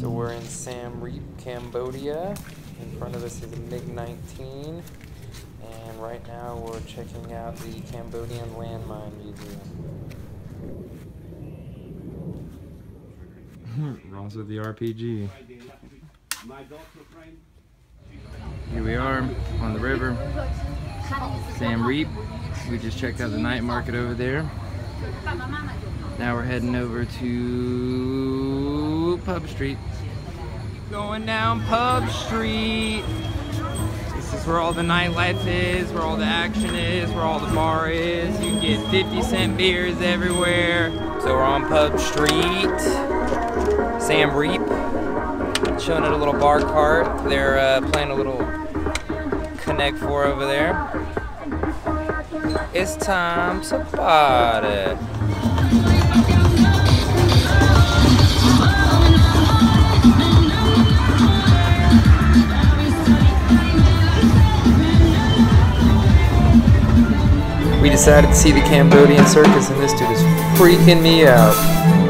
So we're in Siem Reap, Cambodia. In front of us is a MiG-19. And right now we're checking out the Cambodian Landmine Museum. Ross with the RPG. Here we are on the river. Siem Reap. We just checked out the night market over there. Now we're heading over to Pub Street. Going down Pub Street. This is where all the nightlife is, where all the action is, where all the bar is. You get 50 cent beers everywhere. So we're on Pub Street. Siem Reap. Showing it a little bar cart. They're uh, playing a little Connect 4 over there. It's time to party. We decided to see the Cambodian circus and this dude is freaking me out.